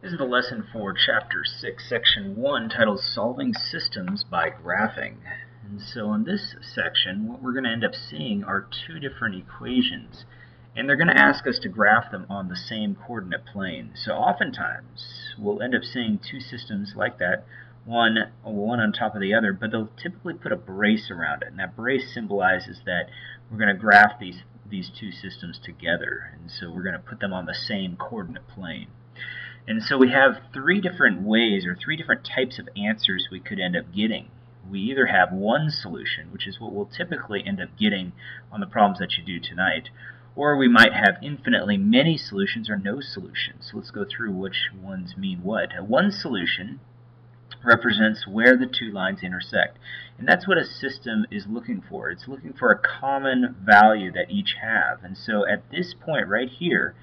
This is the lesson for Chapter 6, Section 1, titled Solving Systems by Graphing. And so in this section, what we're going to end up seeing are two different equations. And they're going to ask us to graph them on the same coordinate plane. So oftentimes, we'll end up seeing two systems like that, one, one on top of the other, but they'll typically put a brace around it. And that brace symbolizes that we're going to graph these, these two systems together. And so we're going to put them on the same coordinate plane. And so we have three different ways or three different types of answers we could end up getting. We either have one solution, which is what we'll typically end up getting on the problems that you do tonight, or we might have infinitely many solutions or no solutions. So let's go through which ones mean what. One solution represents where the two lines intersect. And that's what a system is looking for. It's looking for a common value that each have. And so at this point right here,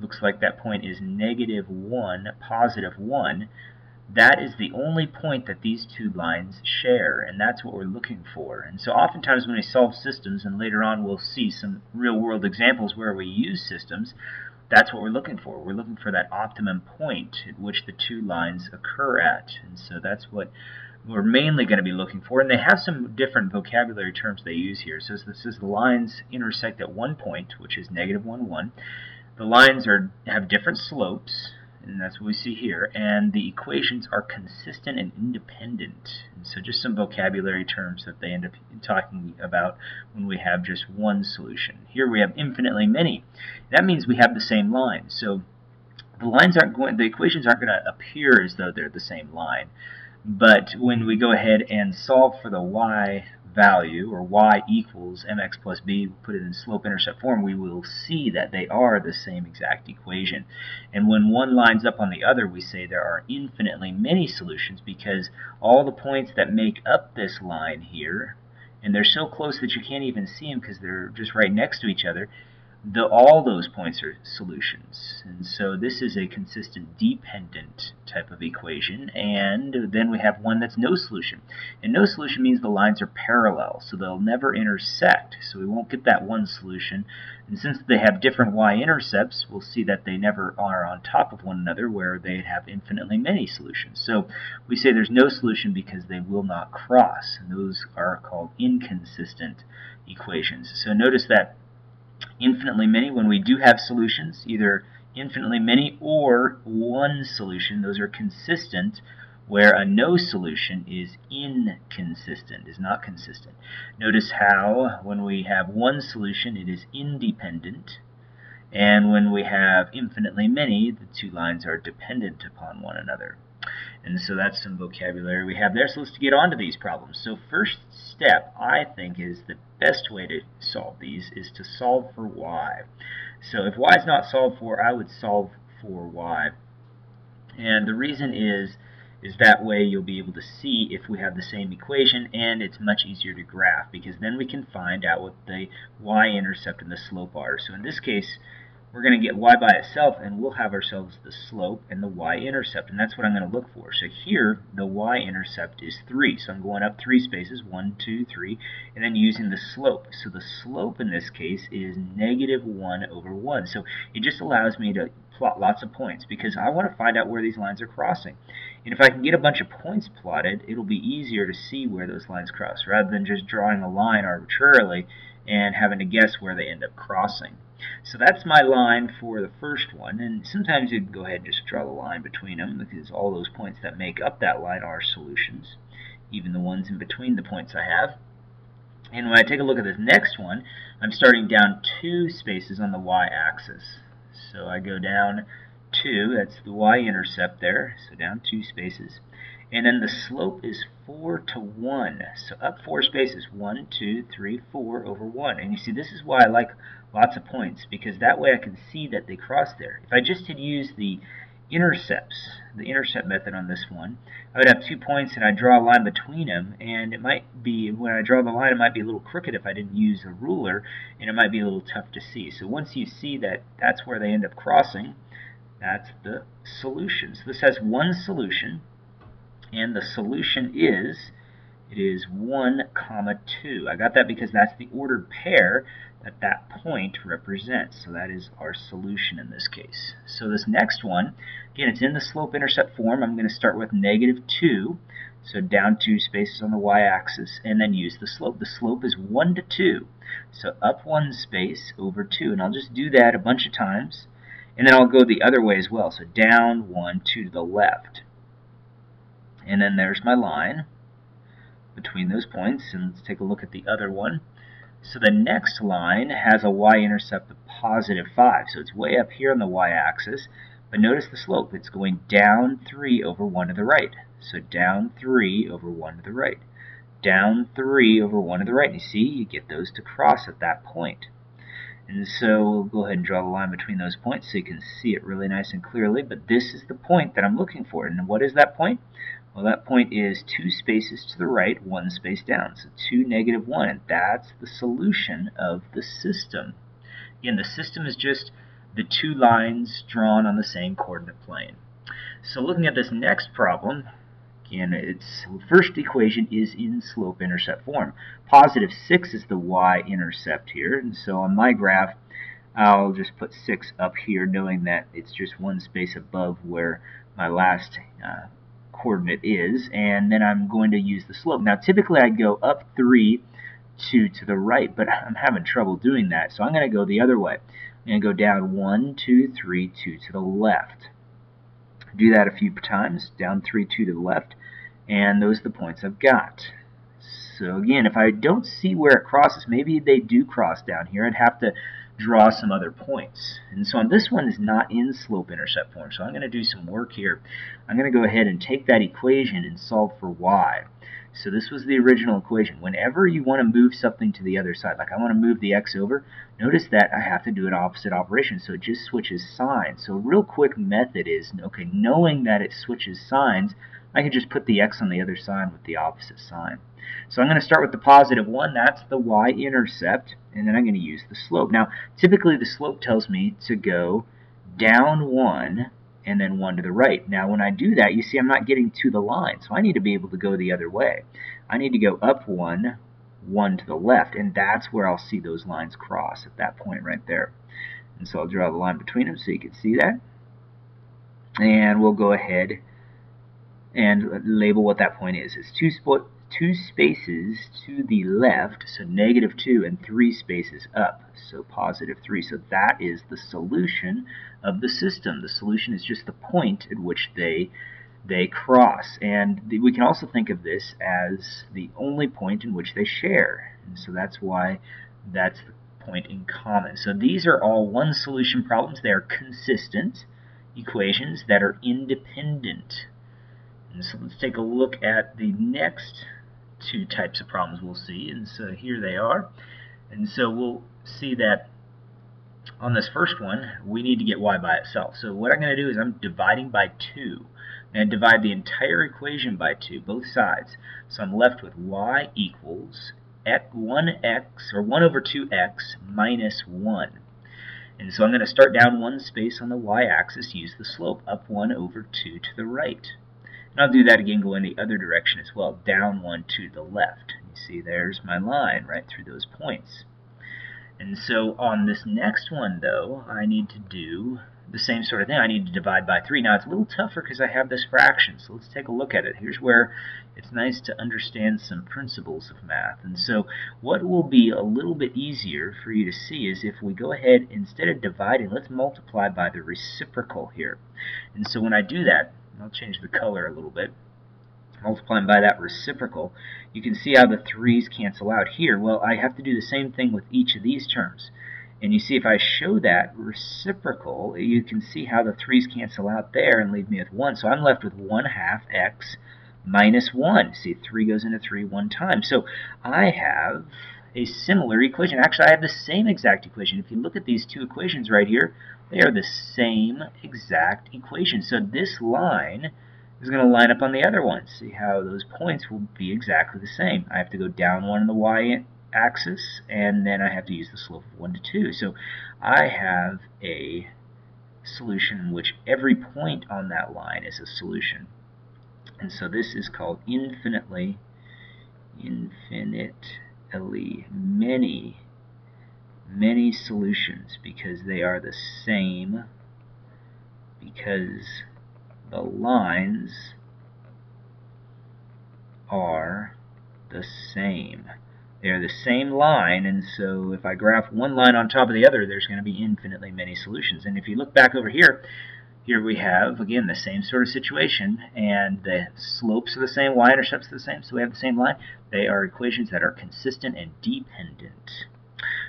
looks like that point is negative 1, positive 1, that is the only point that these two lines share, and that's what we're looking for. And so oftentimes when we solve systems, and later on we'll see some real-world examples where we use systems, that's what we're looking for. We're looking for that optimum point at which the two lines occur at. And so that's what we're mainly going to be looking for. And they have some different vocabulary terms they use here. So this is the lines intersect at one point, which is negative 1, 1 the lines are have different slopes, and that's what we see here, and the equations are consistent and independent. And so just some vocabulary terms that they end up talking about when we have just one solution. Here we have infinitely many. That means we have the same line. So the lines aren't going, the equations aren't going to appear as though they're the same line. But when we go ahead and solve for the y value, or y equals mx plus b, put it in slope-intercept form, we will see that they are the same exact equation. And when one lines up on the other, we say there are infinitely many solutions because all the points that make up this line here, and they're so close that you can't even see them because they're just right next to each other, the, all those points are solutions. And so this is a consistent dependent type of equation. And then we have one that's no solution. And no solution means the lines are parallel, so they'll never intersect. So we won't get that one solution. And since they have different y-intercepts, we'll see that they never are on top of one another where they have infinitely many solutions. So we say there's no solution because they will not cross. And those are called inconsistent equations. So notice that infinitely many when we do have solutions, either infinitely many or one solution. Those are consistent, where a no solution is inconsistent, is not consistent. Notice how when we have one solution, it is independent, and when we have infinitely many, the two lines are dependent upon one another. And so that's some vocabulary we have there. So let's get on to these problems. So first step, I think, is the best way to solve these is to solve for y. So if y is not solved for, I would solve for y. And the reason is, is that way you'll be able to see if we have the same equation and it's much easier to graph because then we can find out what the y-intercept and the slope are. So in this case, we're going to get y by itself, and we'll have ourselves the slope and the y-intercept, and that's what I'm going to look for. So here, the y-intercept is 3, so I'm going up 3 spaces, 1, 2, 3, and then using the slope. So the slope in this case is negative 1 over 1. So it just allows me to plot lots of points, because I want to find out where these lines are crossing. And if I can get a bunch of points plotted, it'll be easier to see where those lines cross, rather than just drawing a line arbitrarily and having to guess where they end up crossing. So that's my line for the first one, and sometimes you can go ahead and just draw the line between them because all those points that make up that line are solutions, even the ones in between the points I have. And when I take a look at this next one, I'm starting down two spaces on the y-axis. So I go down two, that's the y-intercept there, so down two spaces. And then the slope is 4 to 1. So up 4 spaces, 1, 2, 3, 4 over 1. And you see, this is why I like lots of points, because that way I can see that they cross there. If I just had used the intercepts, the intercept method on this one, I would have two points and I'd draw a line between them, and it might be, when I draw the line, it might be a little crooked if I didn't use a ruler, and it might be a little tough to see. So once you see that that's where they end up crossing, that's the solution. So this has one solution, and the solution is it is 1 comma 2. I got that because that's the ordered pair. that that point represents. So that is our solution in this case. So this next one, again, it's in the slope-intercept form. I'm going to start with negative 2, so down 2 spaces on the y-axis, and then use the slope. The slope is 1 to 2, so up 1 space over 2. And I'll just do that a bunch of times, and then I'll go the other way as well. So down 1, 2 to the left. And then there's my line between those points, and let's take a look at the other one. So the next line has a y-intercept of positive 5. So it's way up here on the y-axis. But notice the slope. It's going down 3 over 1 to the right. So down 3 over 1 to the right. Down 3 over 1 to the right. And you see, you get those to cross at that point. And so we'll go ahead and draw the line between those points so you can see it really nice and clearly. But this is the point that I'm looking for. And what is that point? Well, that point is two spaces to the right, one space down. So 2, negative 1, and that's the solution of the system. Again, the system is just the two lines drawn on the same coordinate plane. So looking at this next problem, again, its first equation is in slope-intercept form. Positive 6 is the y-intercept here, and so on my graph, I'll just put 6 up here, knowing that it's just one space above where my last uh, coordinate is, and then I'm going to use the slope. Now, typically I'd go up 3, 2 to the right, but I'm having trouble doing that, so I'm going to go the other way. I'm going to go down 1, 2, 3, 2 to the left. Do that a few times, down 3, 2 to the left, and those are the points I've got. So again, if I don't see where it crosses, maybe they do cross down here, I'd have to draw some other points. And so on this one is not in slope-intercept form, so I'm going to do some work here. I'm going to go ahead and take that equation and solve for y. So this was the original equation. Whenever you want to move something to the other side, like I want to move the x over, notice that I have to do an opposite operation, so it just switches signs. So a real quick method is, okay, knowing that it switches signs, I can just put the x on the other side with the opposite sign. So I'm going to start with the positive 1, that's the y-intercept, and then I'm going to use the slope. Now, typically the slope tells me to go down 1 and then 1 to the right. Now, when I do that, you see I'm not getting to the line, so I need to be able to go the other way. I need to go up 1, 1 to the left, and that's where I'll see those lines cross at that point right there. And so I'll draw the line between them so you can see that. And we'll go ahead and label what that point is. It's two, two spaces to the left, so negative 2, and three spaces up, so positive 3. So that is the solution of the system. The solution is just the point at which they they cross. And the, we can also think of this as the only point in which they share. And so that's why that's the point in common. So these are all one solution problems. They are consistent equations that are independent. So let's take a look at the next two types of problems we'll see. And so here they are. And so we'll see that on this first one, we need to get y by itself. So what I'm going to do is I'm dividing by 2. And divide the entire equation by 2, both sides. So I'm left with y equals 1x, or 1 over 2x minus 1. And so I'm going to start down one space on the y-axis, use the slope, up 1 over 2 to the right. And I'll do that again, go in the other direction as well, down one to the left. You see, there's my line right through those points. And so on this next one, though, I need to do the same sort of thing. I need to divide by 3. Now, it's a little tougher because I have this fraction, so let's take a look at it. Here's where it's nice to understand some principles of math. And so what will be a little bit easier for you to see is if we go ahead, instead of dividing, let's multiply by the reciprocal here. And so when I do that, I'll change the color a little bit. Multiplying by that reciprocal, you can see how the 3's cancel out here. Well, I have to do the same thing with each of these terms. And you see if I show that reciprocal, you can see how the 3's cancel out there and leave me with 1. So I'm left with 1 half x minus 1. See, 3 goes into 3 one time. So I have a similar equation. Actually, I have the same exact equation. If you look at these two equations right here, they are the same exact equation. So this line is going to line up on the other one. See how those points will be exactly the same. I have to go down one on the y-axis, and then I have to use the slope of 1 to 2. So I have a solution in which every point on that line is a solution. And so this is called infinitely, infinitely many many solutions because they are the same because the lines are the same. They are the same line, and so if I graph one line on top of the other, there's going to be infinitely many solutions. And if you look back over here, here we have, again, the same sort of situation, and the slopes are the same, y-intercepts are the same, so we have the same line. They are equations that are consistent and dependent.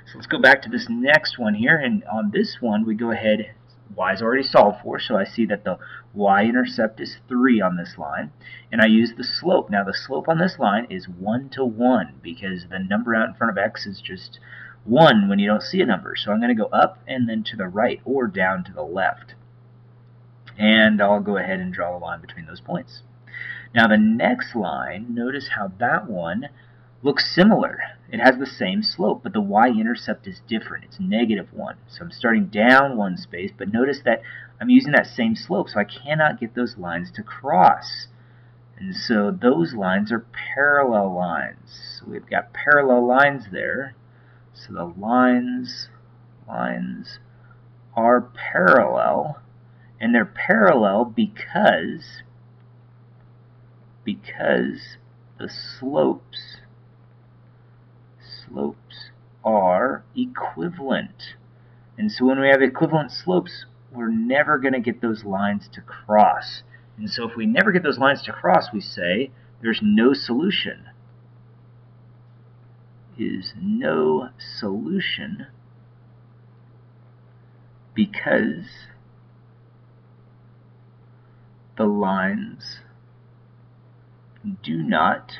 So let's go back to this next one here, and on this one, we go ahead y is already solved for, so I see that the y-intercept is 3 on this line, and I use the slope. Now the slope on this line is 1 to 1, because the number out in front of x is just 1 when you don't see a number. So I'm going to go up and then to the right, or down to the left. And I'll go ahead and draw a line between those points. Now the next line, notice how that one looks similar. It has the same slope, but the y-intercept is different. It's negative 1. So I'm starting down one space, but notice that I'm using that same slope, so I cannot get those lines to cross. And so those lines are parallel lines. So we've got parallel lines there. So the lines, lines are parallel, and they're parallel because, because the slopes slopes are equivalent. And so when we have equivalent slopes, we're never going to get those lines to cross. And so if we never get those lines to cross, we say there's no solution. Is no solution because the lines do not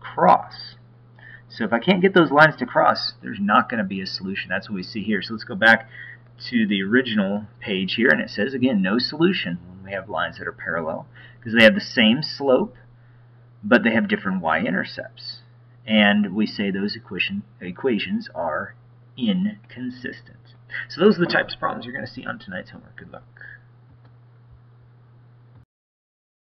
cross. So if I can't get those lines to cross, there's not going to be a solution. That's what we see here. So let's go back to the original page here, and it says, again, no solution when we have lines that are parallel, because they have the same slope, but they have different y-intercepts. And we say those equation, equations are inconsistent. So those are the types of problems you're going to see on tonight's homework. Good luck.